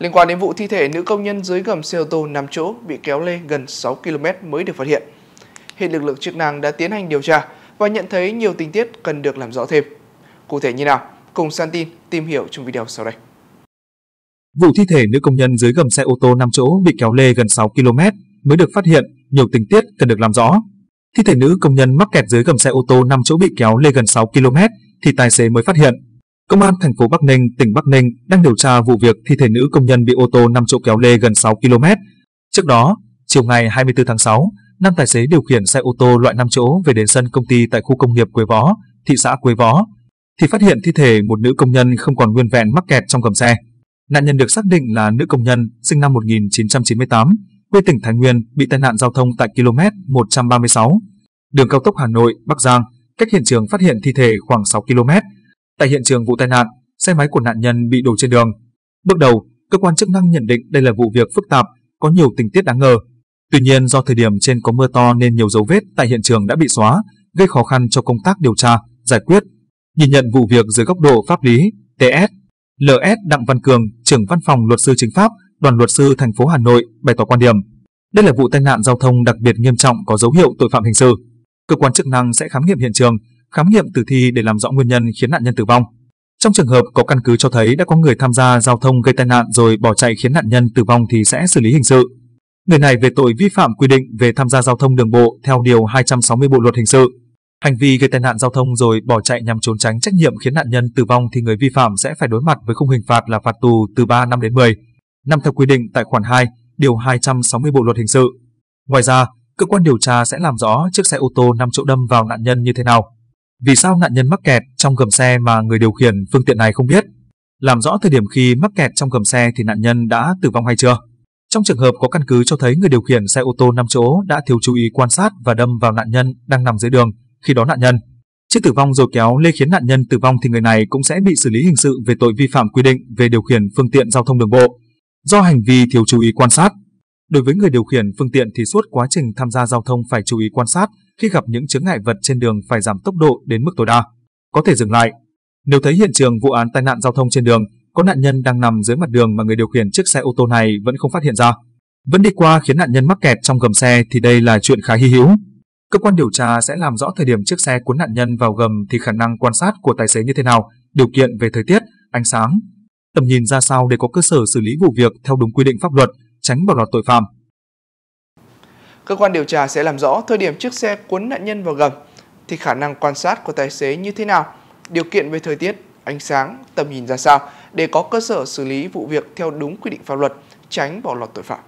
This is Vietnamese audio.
Liên quan đến vụ thi thể nữ công nhân dưới gầm xe ô tô 5 chỗ bị kéo lê gần 6 km mới được phát hiện. Hiện lực lượng chức năng đã tiến hành điều tra và nhận thấy nhiều tình tiết cần được làm rõ thêm. Cụ thể như nào? Cùng San tin tìm hiểu trong video sau đây. Vụ thi thể nữ công nhân dưới gầm xe ô tô 5 chỗ bị kéo lê gần 6 km mới được phát hiện, nhiều tình tiết cần được làm rõ. Thi thể nữ công nhân mắc kẹt dưới gầm xe ô tô 5 chỗ bị kéo lê gần 6 km thì tài xế mới phát hiện. Công an thành phố Bắc Ninh, tỉnh Bắc Ninh đang điều tra vụ việc thi thể nữ công nhân bị ô tô 5 chỗ kéo lê gần 6 km. Trước đó, chiều ngày 24 tháng 6, nam tài xế điều khiển xe ô tô loại 5 chỗ về đến sân công ty tại khu công nghiệp Quế Võ, thị xã Quế Võ, thì phát hiện thi thể một nữ công nhân không còn nguyên vẹn mắc kẹt trong gầm xe. Nạn nhân được xác định là nữ công nhân sinh năm 1998, quê tỉnh Thái Nguyên bị tai nạn giao thông tại km 136, đường cao tốc Hà Nội Bắc Giang, cách hiện trường phát hiện thi thể khoảng 6 km. Tại hiện trường vụ tai nạn, xe máy của nạn nhân bị đổ trên đường. Bước đầu, cơ quan chức năng nhận định đây là vụ việc phức tạp, có nhiều tình tiết đáng ngờ. Tuy nhiên do thời điểm trên có mưa to nên nhiều dấu vết tại hiện trường đã bị xóa, gây khó khăn cho công tác điều tra, giải quyết. Nhìn nhận vụ việc dưới góc độ pháp lý, TS, LS Đặng Văn Cường, trưởng văn phòng luật sư chính pháp, đoàn luật sư thành phố Hà Nội bày tỏ quan điểm. Đây là vụ tai nạn giao thông đặc biệt nghiêm trọng có dấu hiệu tội phạm hình sự. Cơ quan chức năng sẽ khám nghiệm hiện trường, khám nghiệm tử thi để làm rõ nguyên nhân khiến nạn nhân tử vong. Trong trường hợp có căn cứ cho thấy đã có người tham gia giao thông gây tai nạn rồi bỏ chạy khiến nạn nhân tử vong thì sẽ xử lý hình sự. Người này về tội vi phạm quy định về tham gia giao thông đường bộ theo điều 260 Bộ luật hình sự. Hành vi gây tai nạn giao thông rồi bỏ chạy nhằm trốn tránh trách nhiệm khiến nạn nhân tử vong thì người vi phạm sẽ phải đối mặt với khung hình phạt là phạt tù từ 3 năm đến 10 năm theo quy định tại khoản 2, điều 260 Bộ luật hình sự. Ngoài ra, cơ quan điều tra sẽ làm rõ chiếc xe ô tô 5 chỗ đâm vào nạn nhân như thế nào. Vì sao nạn nhân mắc kẹt trong gầm xe mà người điều khiển phương tiện này không biết? Làm rõ thời điểm khi mắc kẹt trong gầm xe thì nạn nhân đã tử vong hay chưa? Trong trường hợp có căn cứ cho thấy người điều khiển xe ô tô 5 chỗ đã thiếu chú ý quan sát và đâm vào nạn nhân đang nằm dưới đường, khi đó nạn nhân chưa tử vong rồi kéo lê khiến nạn nhân tử vong thì người này cũng sẽ bị xử lý hình sự về tội vi phạm quy định về điều khiển phương tiện giao thông đường bộ do hành vi thiếu chú ý quan sát. Đối với người điều khiển phương tiện thì suốt quá trình tham gia giao thông phải chú ý quan sát, khi gặp những chướng ngại vật trên đường phải giảm tốc độ đến mức tối đa, có thể dừng lại. Nếu thấy hiện trường vụ án tai nạn giao thông trên đường, có nạn nhân đang nằm dưới mặt đường mà người điều khiển chiếc xe ô tô này vẫn không phát hiện ra, vẫn đi qua khiến nạn nhân mắc kẹt trong gầm xe thì đây là chuyện khá hy hữu. Cơ quan điều tra sẽ làm rõ thời điểm chiếc xe cuốn nạn nhân vào gầm thì khả năng quan sát của tài xế như thế nào, điều kiện về thời tiết, ánh sáng, tầm nhìn ra sao để có cơ sở xử lý vụ việc theo đúng quy định pháp luật, tránh bỏ lọt tội phạm. Cơ quan điều tra sẽ làm rõ thời điểm chiếc xe cuốn nạn nhân vào gầm thì khả năng quan sát của tài xế như thế nào, điều kiện về thời tiết, ánh sáng, tầm nhìn ra sao để có cơ sở xử lý vụ việc theo đúng quy định pháp luật, tránh bỏ lọt tội phạm.